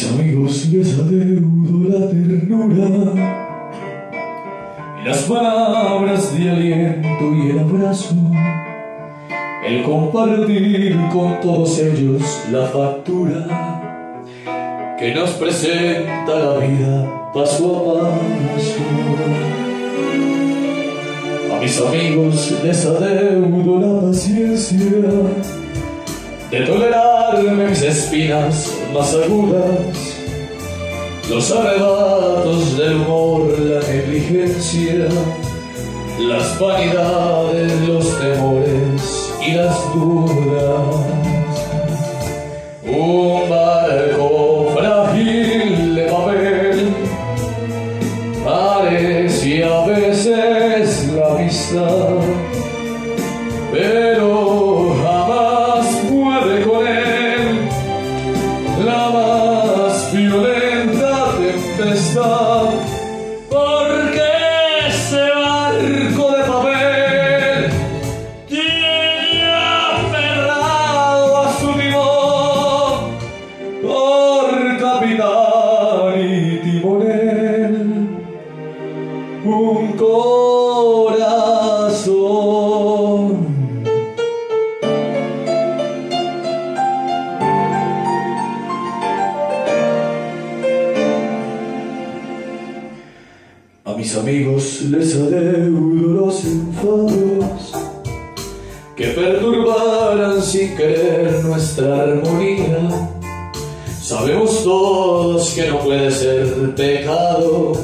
Amigos les adeudo la ternura. Y las palabras de aliento y el abrazo, el compartir con todos ellos la factura que nos presenta la vida paso a paso. A mis amigos les adeudo la paciencia de tolerarme mis espinas más agudas, los arrebatos del humor, la negligencia, las vanidades, los temores y las dudas. Un barco frágil de papel parece a veces la amistad, tempestad. Porque mis amigos les adeudo los enfados que perturbaran sin querer nuestra armonía. Sabemos todos que no puede ser pecado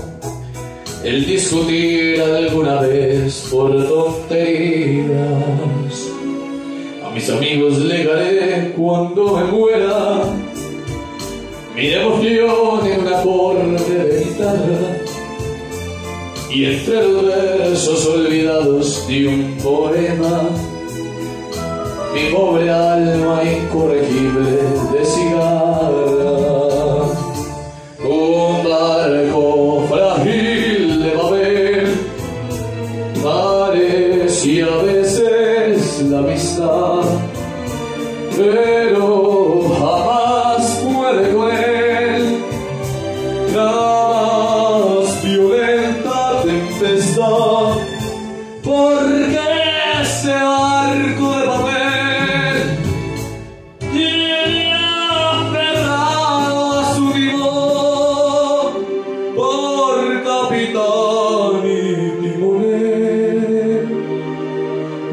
el discutir alguna vez por tonterías. A mis amigos legaré cuando me muera mi devoción en un acorde de guitarra y entre versos olvidados de un poema. Mi pobre alma incorregible de cigarra un barco frágil de papel parecía a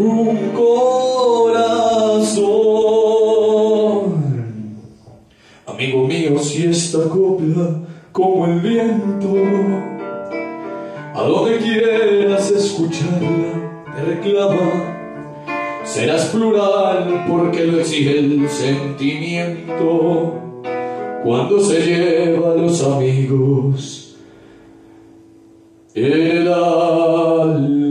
un corazón amigo mío si esta copla como el viento a donde quieras escucharla te reclama Serás plural porque lo exige el sentimiento cuando se lleva a los amigos el alma.